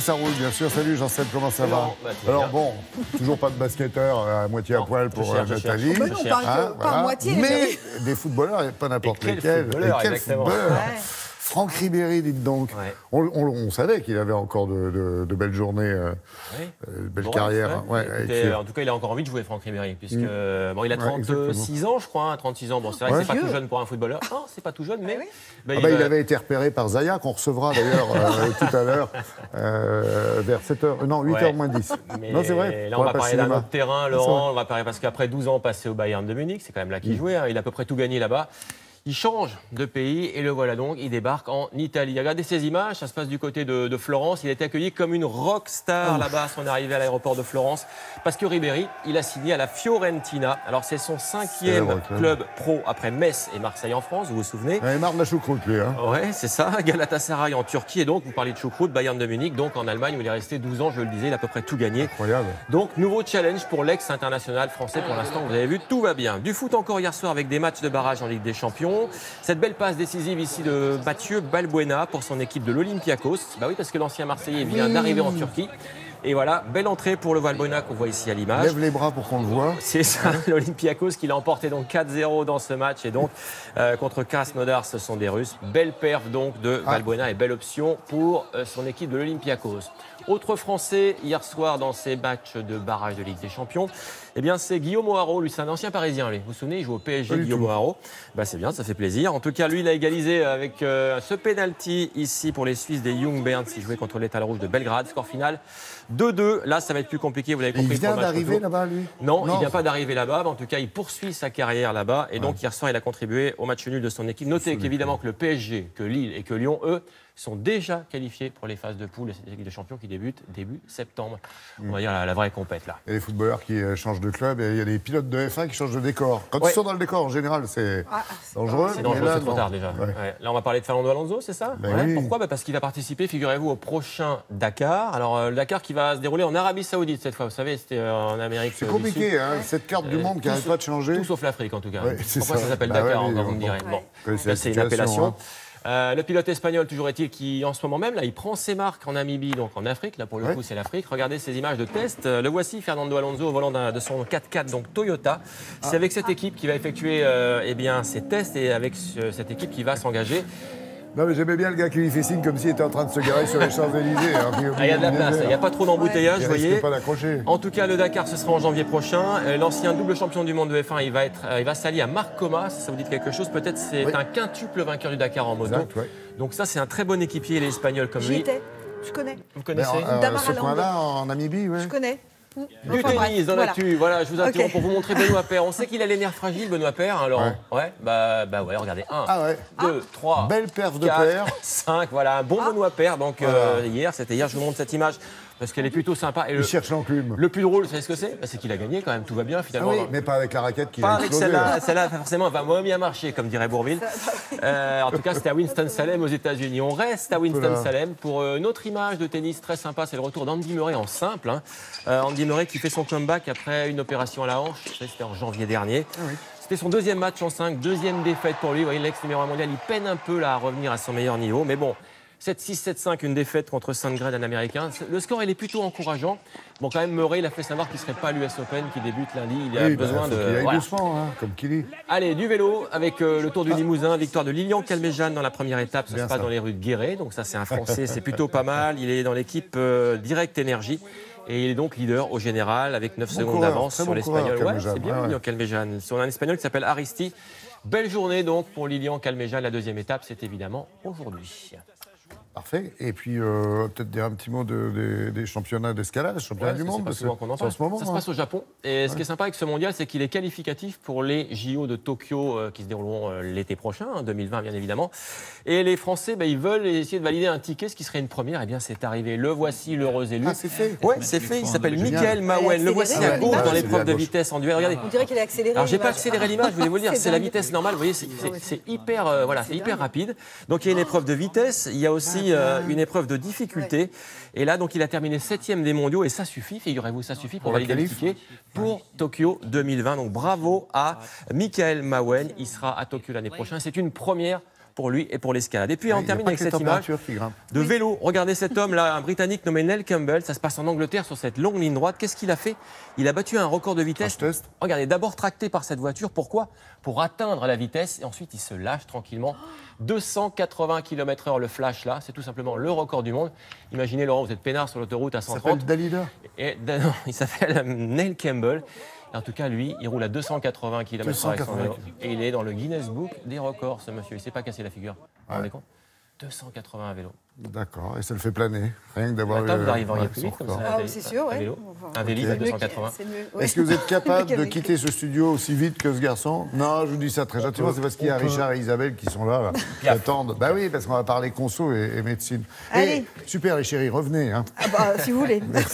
et ça roule, bien sûr. Salut Jean-Seb, comment ça va bah, Alors bien. bon, toujours pas de basketteur euh, à moitié à Non, poil pour cherche, euh, cherche. Nathalie. Oh, Mais non, on parle Hein, par moitié. Mais des footballeurs, et pas n'importe lesquels. footballeur, Et quel exactement. footballeur Ouais. Franck Ribéry, dites donc. Ouais. On, on- on savait qu'il avait encore de, de- de belles journées, euh, euh, de belles Bon, carrières. ouais. Ouais, Écoutez, en tout cas, il a encore envie de jouer, Franck Ribéry, puisque euh, bon, il a Ouais, 36 ans, je crois, hein, 36 ans. Bon, c'est vrai Ouais. que c'est pas tout jeune pour un footballeur. Non, c'est pas tout jeune, mais Ah oui. bah, Ah bah, il va- avait été repéré par Zaya, qu'on recevra d'ailleurs euh, tout à l'heure, euh, vers 7h, non, 8h Ouais. moins 10. Mais Non, c'est vrai. Là, on la va parler d'un autre terrain, Laurent. On va parler parce qu'après 12 ans passés au Bayern de Munich, c'est quand même là qu'il jouait. hein, Il a à peu près tout gagné là-bas. Il change de pays et le voilà donc, il débarque en Italie. Regardez ces images, ça se passe du côté de, de Florence. Il a été accueilli comme une rock star là-bas à son arrivée à l'aéroport de Florence parce que Ribéry, il a signé à la Fiorentina. Alors c'est son cinquième club. pro après Metz et Marseille en France, vous vous souvenez? Il marre de la choucroute, lui. Hein. Ouais, c'est ça. Galatasaray en Turquie et donc, vous parlez de choucroute, Bayern de Munich, donc en Allemagne où il est resté 12 ans, je le disais, il a à peu près tout gagné. Incroyable. Donc, nouveau challenge pour l'ex-international français. Pour l'instant, vous avez vu, tout va bien. Du foot encore hier soir avec des matchs de barrage en Ligue des Champions. Cette belle passe décisive ici de Mathieu Balbuena pour son équipe de l'Olympiakos. Bah oui, parce que l'ancien Marseillais vient d'arriver en Turquie. Et voilà, belle entrée pour le Balbuena qu'on voit ici à l'image. Lève les bras pour qu'on le voit. C'est ça, l'Olympiakos qui l'a emporté donc 4-0 dans ce match et donc euh, contre Krasnodar, ce sont des Russes. Belle perf donc de Ah. Valbuena et belle option pour euh, son équipe de l'Olympiakos. Autre Français hier soir dans ces matchs de barrage de Ligue des Champions, eh bien c'est Guillaume O'Haraud. Lui, c'est un ancien Parisien. Lui. Vous vous souvenez, il joue au PSG. Guillaume. O'Haraud. Bah, c'est bien, ça fait plaisir. En tout cas, lui, il a égalisé avec euh, ce penalty ici pour les Suisses des Young Bernds. Il jouait contre l'Étal Rouge de Belgrade. Score final 2-2. Là, ça va être plus compliqué. Vous l'avez compris. il vient d'arriver là-bas, lui Non, il vient pas d'arriver là-bas, mais en tout cas, il poursuit sa carrière là-bas. Et donc, hier soir, il a contribué au match nul de son équipe. Notez qu'évidemment que le PSG, que Lille et que Lyon, eux, sont déjà qualifiés pour les phases de poule de cette Ligue des Champions qui débute début septembre. On va dire la, la vraie compète, là. Il y a des footballeurs qui euh, changent de club et il y a des pilotes de F1 qui changent de décor. Quand Ouais. ils sont dans le décor, en général, c'est Ah, dangereux. C'est mais dangereux, là, c'est trop non. tard déjà. Ouais. Ouais. Là, on va parler de Fernando Alonso, c'est ça? Ben Ouais. oui. Pourquoi? Bah, Parce qu'il va participer, figurez-vous, au prochain Dakar. Alors, euh, le Dakar qui va se dérouler en Arabie Saoudite cette fois. Vous savez, c'était euh, en Amérique C'est du Sud. compliqué, hein, cette carte du monde qui n'arrête pas de changer. Tout sauf l'Afrique, en tout cas. Ouais, c'est Pourquoi ça, ça. s'appelle Bah Dakar, ouais, encore, vous me direz. Bon, c'est une situation, appellation. hein. Euh, le pilote espagnol, toujours est-il, qui en ce moment même, là, il prend ses marques en Namibie, donc en Afrique. Là, pour le Ouais. coup, c'est l'Afrique. Regardez ces images de test. Euh, le voici, Fernando Alonso, au volant de son 4x4, donc Toyota. C'est avec cette équipe qui va effectuer euh, eh bien, ces tests et avec ce- cette équipe qui va s'engager. Non, mais j'aimais bien le gars qui lui fait signe comme s'il était en train de se garer sur les Champs-Élysées. hein, Ah, il y a de la place, il n'y a pas trop d'embouteillage, Il vous voyez. pas d'accrocher. En tout cas, le Dakar, ce sera en janvier prochain. Euh, L'ancien double champion du monde de F1, il va, être, euh, il va s'allier à Marc Coma. Si ça vous dit quelque chose, peut-être c'est Oui. un quintuple vainqueur du Dakar en moto. Exact, ouais. Donc ça, c'est un très bon équipier, il est espagnol comme J'y lui. étais. Je connais. Vous connaissez? Euh, Damar ce coin-là, en Namibie, ouais. Je connais. Du Enfin, bref, tennis dans voilà. l'actu, voilà, je vous interromps Ok. pour vous montrer Benoît Paire. On sait qu'il a les nerfs fragiles, Benoît Paire, hein, Laurent. Ouais. bah, bah ouais, regardez. 1, Ah ouais. 2, 3, Belle perf de 4, paire. 5, voilà, un bon Ah. Benoît Paire. Donc euh, hier, c'était hier, je vous montre cette image parce qu'elle est plutôt sympa. Et Il le, cherche l'enclume. le plus drôle, vous savez ce que c'est? Bah, C'est qu'il a gagné quand même, tout va bien Ah finalement. oui, mais pas avec la raquette qui Pas a avec celle-là, celle-là forcément elle va moins bien marcher, comme dirait Bourville. Euh, en tout cas, c'était à Winston-Salem aux États-Unis. On reste à Winston-Salem pour euh, une autre image de tennis très sympa. C'est le retour d'Andy Murray en simple. hein. Euh, Andy Murray qui fait son comeback après une opération à la hanche. Ça, C'était en janvier dernier. C'était son deuxième match en 5, deuxième défaite pour lui. Vous voyez, l'ex numéro un mondial, il peine un peu là, à revenir à son meilleur niveau. Mais bon, 7-6, 7-5, une défaite contre Sandgren, un américain. Le score, il est plutôt encourageant. Bon, quand même, Murray, il a fait savoir qu'il ne serait pas à l'US Open qui débute lundi. Il a Oui, bah, besoin de. qu'il aille voilà. doucement, hein, comme Kili. Allez, du vélo avec euh, le Tour du Limousin, victoire de Lilian Calmejane dans la première étape. Ça Bien se passe ça. dans les rues de Guéret, donc ça c'est un Français, c'est plutôt pas mal. Il est dans l'équipe euh, Direct Énergie et il est donc leader au général avec 9 secondes coureur, d'avance sur bon l'Espagnol. Ouais, c'est bien ouais. Lilian Calmejane. C'est un Espagnol qui s'appelle Aristi. Belle journée donc pour Lilian Calmejane. La deuxième étape, c'est évidemment aujourd'hui. Parfait. Et puis, euh, peut-être dire un petit mot de- des- des championnats d'escalade, des championnats Ouais, du monde. parce qu'on en en ce moment. ça se hein. passe au Japon. Et ce qui est sympa avec ce mondial, c'est qu'il est qualificatif pour les JO de Tokyo euh, qui se dérouleront euh, l'été prochain, hein, 2020 bien évidemment. Et les Français, bah, ils veulent essayer de valider un ticket, ce qui serait une première. Eh bien, c'est arrivé. Le voici, l'heureux élu. Ah, c'est fait. Ouais, c'est fait. Il s'appelle. Michael Mawen. Le voici à accéléré, gauche dans l'épreuve de à vitesse en duel. Regardez. On dirait qu'il est accéléré. Alors j'ai pas accéléré l'image, je voulais vous le dire, c'est la vitesse normale, vous voyez, c'est- hyper, voilà, c'est C'est hyper rapide. Donc il y a une épreuve de vitesse, il y a aussi euh, une épreuve de difficulté. Et là, donc il a terminé septième des mondiaux et ça suffit, figurez-vous, ça suffit pour valider le qualif. ticket pour Tokyo 2020. Donc bravo à Michael Mawen, il sera à Tokyo l'année prochaine. C'est une première pour lui et pour l'escalade. Et puis Ah, on il termine avec cette image de vélo. Regardez cet homme-là, un Britannique nommé Nell Campbell. Ça se passe en Angleterre sur cette longue ligne droite. Qu'est-ce qu'il a fait? Il a battu un record de vitesse. Regardez, d'abord tracté par cette voiture. Pourquoi? Pour atteindre la vitesse et ensuite il se lâche tranquillement. 280 km/h le flash là, c'est tout simplement le record du monde. Imaginez Laurent, vous êtes peinard sur l'autoroute à Ça s'appelle 130. Dalida. Et, non, il s'appelle Neil Campbell. Et en tout cas, lui, il roule à 280 km/h avec son 280 vélo. Et il est dans le Guinness Book des records, ce monsieur. Il ne s'est pas cassé la figure. Vous vous rendez compte 280 vélos. D'accord, et ça le fait planer, rien que d'avoir Attends, eu, vous arriveriez ouais, plus son vite comme ça record. Ah, vélo- c'est sûr, ouais. vélo. Enfin, Un Vélib ok. à C'est mieux que- 280. c'est mieux, ouais. Est-ce que vous êtes capable de quitter ce studio aussi vite que ce garçon? Non, je vous dis ça très gentiment, c'est parce qu'il y a Richard et Isabelle qui sont là, là qui attendent. Bah oui, parce qu'on va parler conso et, et médecine. Allez. Et, super les chéris, revenez. Hein. Ah bah, si vous voulez.